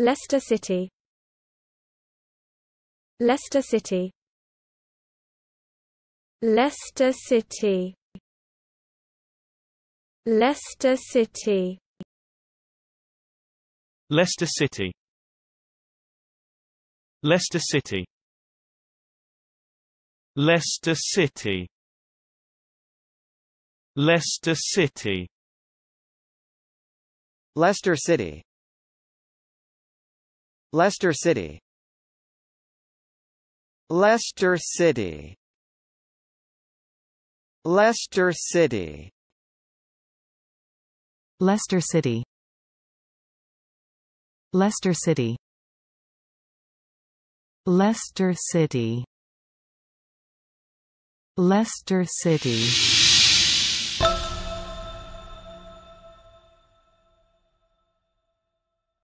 Leicester City. Leicester City. Leicester City. Leicester City. Leicester City. Leicester City. Leicester City. Leicester City. Leicester City Leicester City. Leicester City. Leicester City. Leicester City. Leicester City. Leicester City. Leicester City